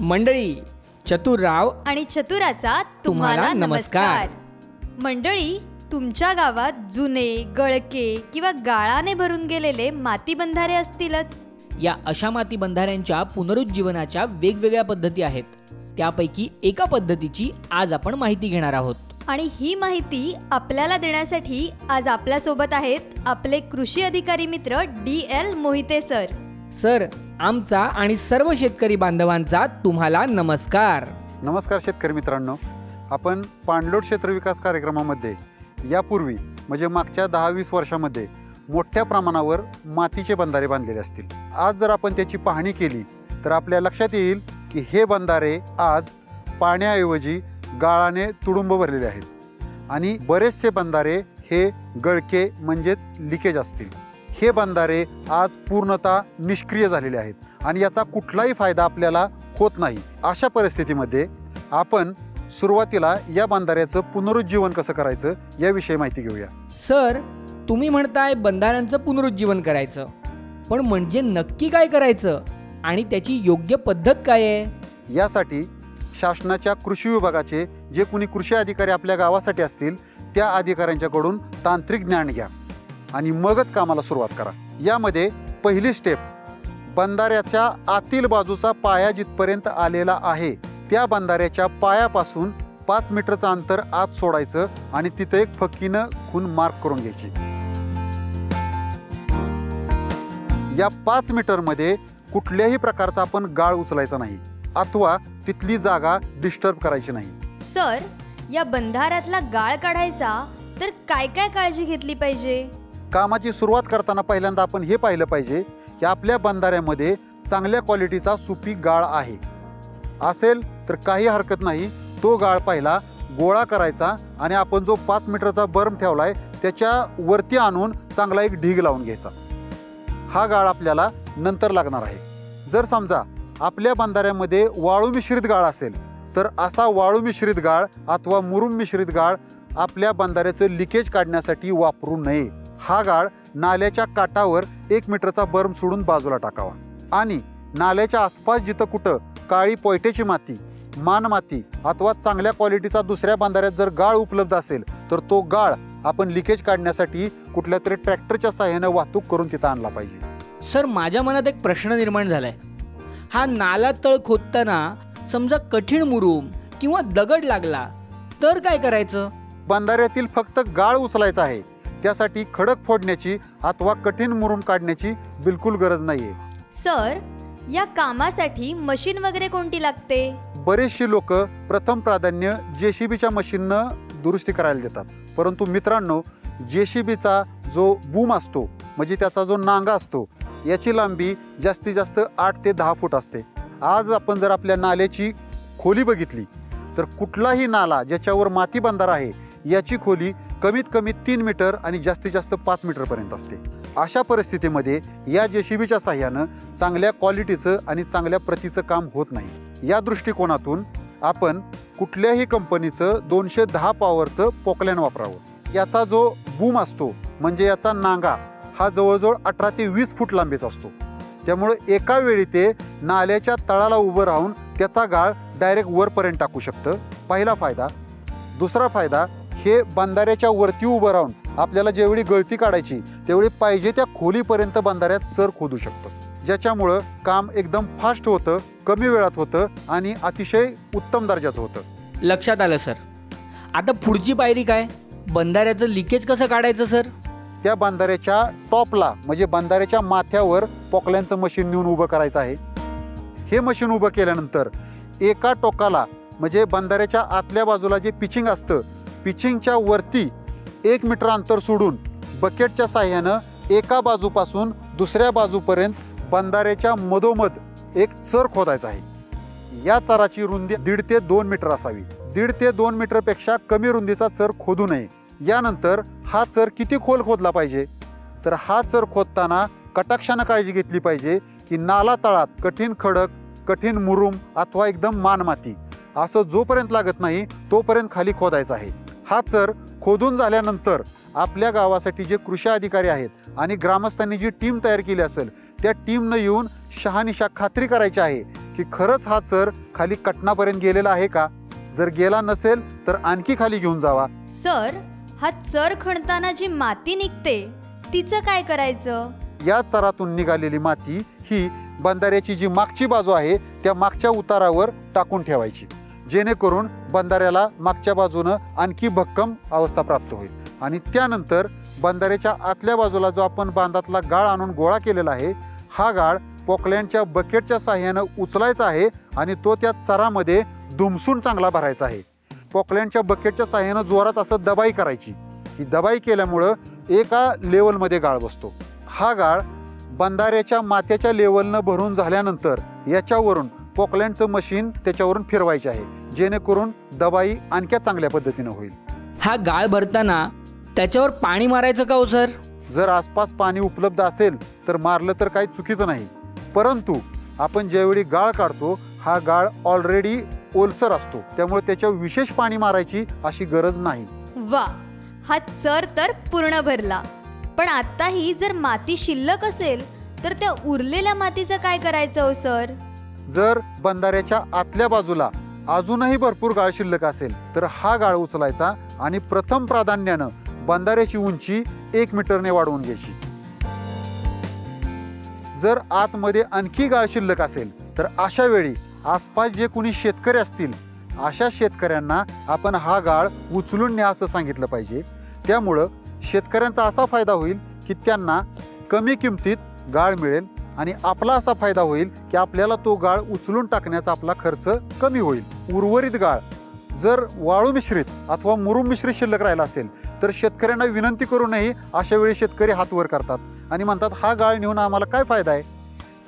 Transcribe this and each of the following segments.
मंडळी चतुरराव आणि चतुराचा तुम्हाला. नमस्कार मंडळी तुमच्या गावात जुने गळके किंवा गाळाने भरून गेलेले माती बंधारे असतीलच या अशा माती बंधाऱ्यांच्या पुनरुज्जीवनाच्या वेगवेगळ्या पद्धती आहेत. त्यापैकी एका पद्धतीची आज आपण माहिती घेणार आहोत. आणि ही माहिती आपल्याला देण्यासाठी आज आपल्यासोबत आहेत आपले कृषी अधिकारी मित्र D L Mohite sir. Sir आमचा आणि सर्व शेतकरी बांधवांचा तुम्हाला नमस्कार. नमस्कार शेतकरी मित्रांनो. आपण पाणलोट क्षेत्र विकास कार्यक्रमामध्ये यापूर्वी म्हणजे मागच्या दहा वीस वर्षामध्ये मोठ्या प्रमाणावर मातीचे बंधारे बांधलेले असतील. आज जर आपण त्याची पाहणी केली तर आपल्या लक्षात येईल की हे बंधारे आज पाण्याऐवजी गाळाने तुडुंब भरलेले आहेत. आणि बरेचसे बंधारे हे गळके म्हणजेच लिकेज असतील. हे बंधारे आज पूर्णतः निष्क्रिय झालेले आहेत आणि याचा कुठलाही फायदा आपल्याला होत नाही. अशा परिस्थितीमध्ये आपण सुरुवातीला या बंधाऱ्याचं पुनरुज्जीवन कसं करायचं याविषयी माहिती घेऊया. सर तुम्ही म्हणताय बंधाऱ्यांचं पुनरुज्जीवन करायचं. पण म्हणजे नक्की काय करायचं? आणि त्याची योग्य पद्धत काय आहे? यासाठी शासनाच्या कृषी विभागाचे जे कोणी कृषी अधिकारी आपल्या गावासाठी असतील त्या अधिकाऱ्यांच्याकडून तांत्रिक ज्ञान घ्या. आणि मगच कामाला सुरुवात करा. यामध्ये पहिली स्टेप बंधाऱ्याच्या आतील बाजूचा पाया जिथपर्यंत आलेला आहे त्या बंधाऱ्याच्या पायापासून पाच मीटरचं अंतर आत सोडायचं आणि तिथं एक फक्कीनं खून मार्क करून घ्यायची. या पाच मीटरमध्ये कुठल्याही प्रकारचा आपण गाळ उचलायचा नाही. अथवा तिथली जागा डिस्टर्ब करायची नाही. सर या बंधाऱ्यातला गाळ काढायचा तर काय काय काळजी घेतली पाहिजे? कामाची सुरुवात करताना पहिल्यांदा आपण हे पाहिलं पाहिजे की आपल्या बंधाऱ्यामध्ये चांगल्या क्वालिटीचा सुपीक गाळ आहे. असेल तर काही हरकत नाही तो गाळ पहिला गोळा करायचा आणि आपण जो पाच मीटरचा बर्म ठेवलाय त्याच्या वरती आणून चांगला एक ढीग लावून घ्यायचा. हा गाळ आपल्याला नंतर लागणार आहे. जर समजा आपल्या बंधाऱ्यामध्ये वाळू मिश्रित गाळ असेल तर असा वाळू मिश्रित गाळ अथवा मुरुम मिश्रित गाळ आपल्या बंधाऱ्याचं लिकेज काढण्यासाठी वापरू नये. हा गाळ नाल्याच्या काठावर एक मीटरचा बर्म सोडून बाजूला टाकावा. आणि नाल्याच्या आसपास जिथं कुठं काळी पोयटेची माती मान माती अथवा चांगल्या क्वालिटीचा दुसऱ्या बांधाऱ्यात जर गाळ उपलब्ध असेल तर तो गाळ आपण लिकेज काढण्यासाठी कुठल्या तरी ट्रॅक्टरच्या सहाय्याने वाहतूक करून तिथं आणला पाहिजे. सर माझ्या मनात एक प्रश्न निर्माण झालाय. हा नाला तळ खोदताना समजा कठीण मुरूम किंवा दगड लागला तर काय करायचं? बंधाऱ्यातील फक्त गाळ उचलायचा आहे. त्यासाठी खडक फोडण्याची अथवा कठीण मुरुम काढण्याची बिलकुल गरज नाहीये. सर या कामासाठी मशीन वगैरे कोणती लागते? बरेचशी लोक प्रथम प्राधान्य जेसीबीच्या मशीननं दुरुस्ती करायला देतात. परंतु मित्रांनो जेसीबीचा जो बूम असतो म्हणजे त्याचा जो नांगा असतो याची लांबी जास्तीत जास्त आठ ते दहा फूट असते. आज आपण जर आपल्या नाल्याची खोली बघितली तर कुठलाही नाला ज्याच्यावर माती बंधार आहे याची खोली कमीत कमी तीन मीटर आणि जास्तीत जास्त पाच मीटरपर्यंत असते. अशा परिस्थितीमध्ये या जेसीबीच्या साह्यानं चांगल्या क्वालिटीचं आणि चांगल्या प्रतीचं काम होत नाही. या दृष्टिकोनातून आपण कुठल्याही कंपनीचं दोनशे दहा पॉवरचं पोकलॅन वापरावं. याचा जो बूम असतो म्हणजे याचा नांगा हा जवळजवळ अठरा ते वीस फूट लांबीचा असतो. त्यामुळे एका वेळी ते नाल्याच्या तळाला उभं राहून त्याचा गाळ डायरेक्ट वरपर्यंत टाकू शकतं. पहिला फायदा. दुसरा फायदा हे बंधाऱ्याच्या वरती उभं राहून आपल्याला जेवढी गळती काढायची तेवढी पाहिजे त्या खोलीपर्यंत बंधाऱ्यात चर खोदू शकतं. ज्याच्यामुळं काम एकदम फास्ट होतं कमी वेळात होतं आणि अतिशय उत्तम दर्जाचं होतं. लक्षात आलं सर. आता पुढची पायरी काय? बंधाऱ्याचं लिकेज कसं काढायचं सर? त्या बंधाऱ्याच्या टॉपला म्हणजे बंधाऱ्याच्या माथ्यावर पोकल्यांचं मशीन नेऊन उभं करायचं आहे. हे मशीन उभं केल्यानंतर एका टोकाला म्हणजे बंधाऱ्याच्या आतल्या बाजूला जे पिचिंग असतं पिचिंगच्या वरती एक मीटर अंतर सोडून बकेटच्या साह्यानं एका बाजूपासून दुसऱ्या बाजूपर्यंत बंधाऱ्याच्या मधोमध एक चर खोदायचा आहे. या चराची रुंदी दीड ते दोन मीटर असावी. दीड ते दोन मीटरपेक्षा कमी रुंदीचा चर खोदू नये. यानंतर हा चर किती खोल खोदला पाहिजे? तर हा चर खोदताना कटाक्षानं काळजी घेतली पाहिजे की नाला तळात कठीण खडक कठीण मुरुम अथवा एकदम मानमाती असं जोपर्यंत लागत नाही तोपर्यंत खाली खोदायचा आहे. हा चर खोदून झाल्यानंतर आपल्या गावासाठी जे कृषी अधिकारी आहेत आणि ग्रामस्थांनी जी टीम तयार केली असेल त्या टीमनं येऊन शहानिशा खात्री करायची आहे की खरंच हा चर खाली कटनापर्यंत गेलेला आहे का? जर गेला नसेल तर आणखी खाली घेऊन जावा. सर हा चर खणताना जी माती निघते तिचं काय करायचं? या चरातून निघालेली माती ही बंधाऱ्याची जी मागची बाजू आहे त्या मागच्या उतारावर टाकून ठेवायची. जेणेकरून बंधाऱ्याला मागच्या बाजूनं आणखी भक्कम अवस्था प्राप्त होईल. आणि त्यानंतर बंधाऱ्याच्या आतल्या बाजूला जो आपण बांधातला गाळ आणून गोळा केलेला आहे हा गाळ पोकलँडच्या बकेटच्या साह्यानं उचलायचा आहे आणि तो त्या चरामध्ये दुमसून चांगला भरायचा आहे. पोकलँडच्या बकेटच्या साह्यानं जोरात असं दबाई करायची. ही दबाई केल्यामुळं एका लेवलमध्ये गाळ बसतो. हा गाळ बंधाऱ्याच्या मात्याच्या लेवलनं भरून झाल्यानंतर याच्यावरून पोकलँडचं मशीन त्याच्यावरून फिरवायचे आहे जेणेकरून दबाई आणख्या चांगल्या पद्धतीनं होईल. हा गाळ भरताना त्याच्यावर पाणी मारायचं का हो सर? जर आसपास पाणी उपलब्ध असेल तर मारलं तर काही चुकीचं नाही. परंतु आपण ज्यावेळी गाळ काढतो हा गाळ ऑलरेडी ओलसर असतो. त्यामुळे त्याच्यावर विशेष पाणी मारायची अशी गरज नाही. वा हा चर तर पूर्ण भरला. पण आताही जर माती शिल्लक असेल तर त्या उरलेल्या मातीचं काय करायचं हो सर? जर बंधाऱ्याच्या आतल्या बाजूला अजूनही भरपूर गाळ शिल्लक असेल तर हा गाळ उचलायचा आणि प्रथम प्राधान्यानं बंधाऱ्याची उंची एक मीटरने वाढवून घ्यायची. जर आतमध्ये आणखी गाळ शिल्लक असेल तर अशा वेळी आसपास जे कोणी शेतकरी असतील अशा शेतकऱ्यांना आपण हा गाळ उचलून न्या असं सांगितलं पाहिजे. त्यामुळं शेतकऱ्यांचा असा फायदा होईल की त्यांना कमी किमतीत गाळ मिळेल आणि आपला असा फायदा होईल की आपल्याला तो गाळ उचलून टाकण्याचा आपला खर्च कमी होईल. उर्वरित गाळ जर वाळू मिश्रित अथवा मुरुम मिश्रित शिल्लक राहिला असेल तर शेतकऱ्यांना विनंती करूनही अशा वेळी शेतकरी हात वर करतात आणि म्हणतात हा गाळ नेऊन आम्हाला काय फायदा आहे?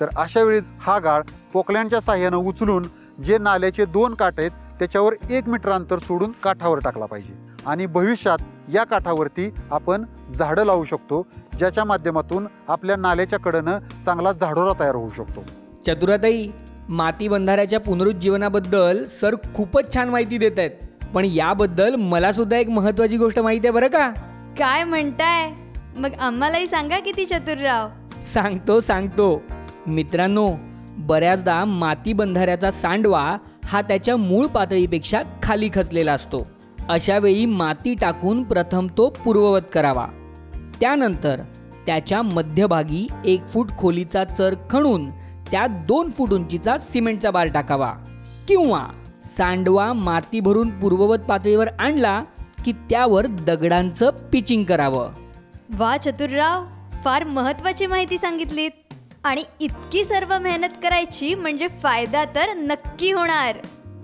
तर अशा वेळी हा गाळ पोकल्यांच्या साह्यानं उचलून जे नाल्याचे दोन काठ आहेत त्याच्यावर एक मीटर अंतर सोडून काठावर टाकला पाहिजे. आणि भविष्यात या काठावरती आपण झाडं लावू शकतो ज्याच्या माध्यमातून आपल्या नाल्याच्या कडनं चांगला झाडोरा तयार होऊ शकतो. चतुराताई माती बंधाऱ्याच्या पुनरुज्जीवनाबद्दल सर खूपच छान माहिती देत आहेत. पण याबद्दल मला सुद्धा एक महत्वाची गोष्ट माहिती आहे बरं का? काय म्हणताय? मग आम्हालाही सांगा किती चतुरराव. सांगतो सांगतो. मित्रांनो बऱ्याचदा माती बंधाऱ्याचा सांडवा हा त्याच्या मूळ पातळीपेक्षा खाली खचलेला असतो. अशा वेळी माती टाकून प्रथम तो पूर्ववत करावा. त्यानंतर त्याच्या मध्यभागी एक फूट खोलीचा चर खणून त्यात दोन फूट उंचीचा सिमेंटचा बार टाकावा. किंवा सांडवा माती भरून पूर्ववत पातळीवर आणला की त्यावर दगडांचं पिचिंग करावं. वा चतुरराव फार महत्वाची माहिती सांगितलीत. आणि इतकी सर्व मेहनत करायची म्हणजे फायदा तर नक्की होणार.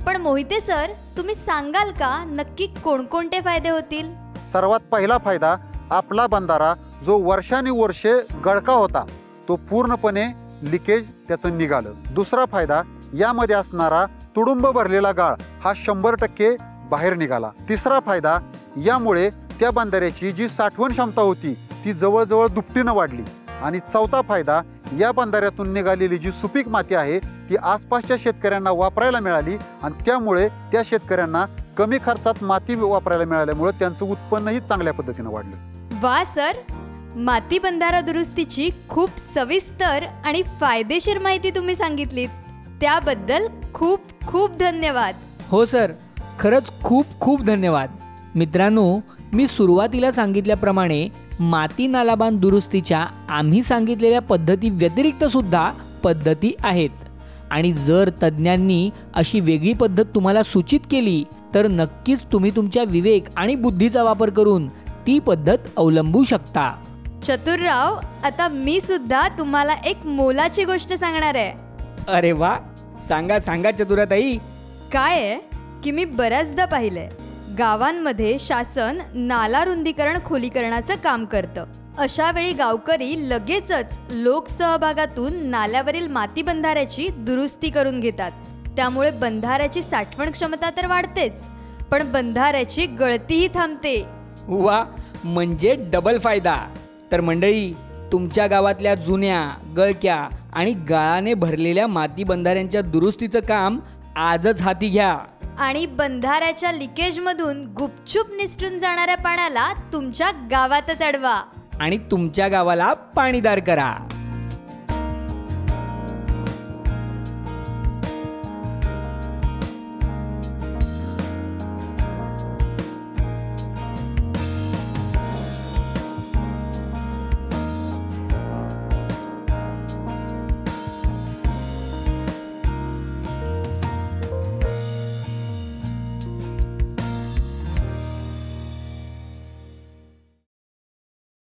पण मोहिते सर तुम्ही सांगाल का नक्की कोणकोणते फायदे होतील? सर्वात पहिला फायदा आपला बंधारा जो वर्षानुवर्षे गळका होता तो पूर्णपणे लिकेज त्याचं निघालं. दुसरा फायदा यामध्ये असणारा तुडुंब भरलेला गाळ हा शंभर टक्के बाहेर निघाला. तिसरा फायदा यामुळे त्या बंधाऱ्याची जी साठवण क्षमता होती ती जवळजवळ दुपटीनं वाढली. आणि चौथा फायदा या बंधाऱ्यातून निघालेली जी सुपीक माती आहे ती आसपासच्या शेतकऱ्यांना वापरायला मिळाली आणि त्यामुळे त्या शेतकऱ्यांना कमी खर्चात माती वापरायला मिळाल्यामुळे त्यांचं उत्पन्नही चांगल्या पद्धतीनं वाढलं. वा सर. माती बंधारा दुरुस्तीची खूप सविस्तर आणि फायदेशीर माहिती तुम्ही सांगितलीत. त्याबद्दल खूप खूप धन्यवाद. हो सर. खरंच खूप खूप धन्यवाद. मित्रांनो मी सुरुवातीला सांगितल्याप्रमाणे माती नालाबांध दुरुस्तीच्या आम्ही सांगितलेल्या पद्धती व्यतिरिक्त सुद्धा पद्धती आहेत. आणि जर तज्ज्ञांनी अशी वेगळी पद्धत तुम्हाला सूचित केली तर नक्कीच तुम्ही तुमच्या विवेक आणि बुद्धीचा वापर करून ती पद्धत अवलंबू शकता. चतुरराव आता मी सुद्धा तुम्हाला एक मोलाची गोष्ट सांगणार आहे. अरे वा सांगा सांगा चतुराताई. काय आहे? की मी बऱ्याचदा पाहिलंय गावांमध्ये शासन नाला रुंदीकरण खोलीकरणाचं काम करतं. अशा वेळी गावकरी लगेचच लोकसहभागातून नाल्यावरील माती बंधाऱ्याची दुरुस्ती करून घेतात. त्यामुळे बंधाऱ्याची साठवण क्षमता तर वाढतेच पण बंधाऱ्याची गळतीही थांबते. वा म्हणजे डबल फायदा. तर मंडळी तुमच्या गावातल्या जुन्या गळक्या आणि गाळाने भरलेल्या माती बंधाऱ्यांच्या दुरुस्तीचं काम आजच हाती घ्या. आणि बंधाऱ्याच्या लिकेजमधून गुपचूप निसटून जाणाऱ्या पाण्याला तुमच्या गावातच अडवा. आणि तुमच्या गावाला पाणीदार करा.